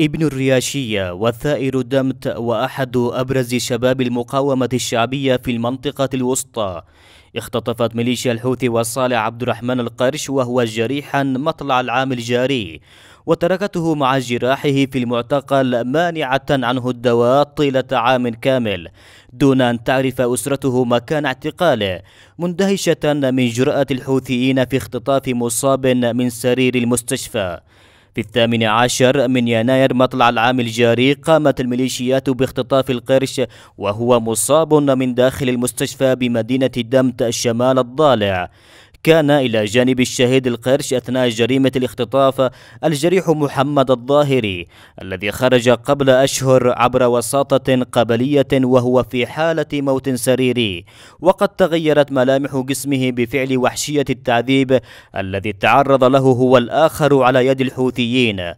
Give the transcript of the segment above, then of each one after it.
ابن الرياشية وثائر دمت وأحد أبرز شباب المقاومة الشعبية في المنطقة الوسطى. اختطفت ميليشيا الحوثي وصالح عبد الرحمن القرش وهو جريحا مطلع العام الجاري وتركته مع جراحه في المعتقل مانعة عنه الدواء طيلة عام كامل دون أن تعرف أسرته مكان اعتقاله مندهشة من جرأة الحوثيين في اختطاف مصاب من سرير المستشفى. في الثامن عشر من يناير مطلع العام الجاري قامت الميليشيات باختطاف القرش وهو مصاب من داخل المستشفى بمدينة دمت الشمال الضالع. كان إلى جانب الشهيد القرش أثناء جريمة الاختطاف الجريح محمد الظاهري الذي خرج قبل أشهر عبر وساطة قبلية وهو في حالة موت سريري وقد تغيرت ملامح جسمه بفعل وحشية التعذيب الذي تعرض له هو الآخر على يد الحوثيين.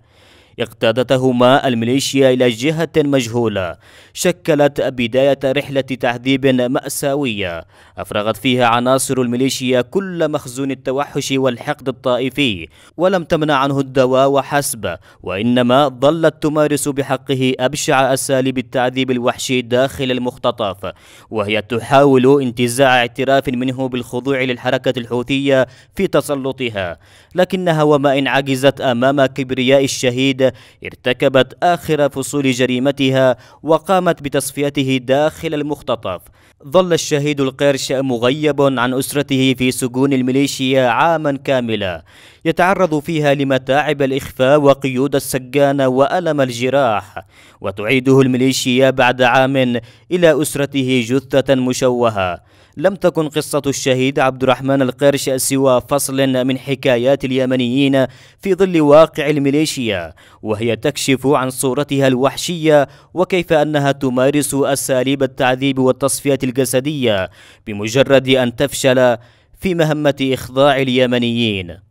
اقتادتهما الميليشيا إلى جهة مجهولة. شكلت بداية رحلة تعذيب مأساوية. أفرغت فيها عناصر الميليشيا كل مخزون التوحش والحقد الطائفي ولم تمنع عنه الدواء وحسب وإنما ظلت تمارس بحقه أبشع أساليب التعذيب الوحشي داخل المختطف وهي تحاول انتزاع اعتراف منه بالخضوع للحركة الحوثية في تسلطها. لكنها وما إن عجزت أمام كبرياء الشهيد ارتكبت آخر فصول جريمتها وقامت بتصفيته داخل المختطف. ظل الشهيد القرش مغيب عن أسرته في سجون الميليشيا عاما كاملا. يتعرض فيها لمتاعب الإخفاء وقيود السجان وألم الجراح. وتعيده الميليشيا بعد عام إلى أسرته جثة مشوهة. لم تكن قصة الشهيد عبد الرحمن القرش سوى فصل من حكايات اليمنيين في ظل واقع الميليشيا وهي تكشف عن صورتها الوحشية وكيف أنها تمارس أساليب التعذيب والتصفية الجسدية بمجرد أن تفشل في مهمة إخضاع اليمنيين.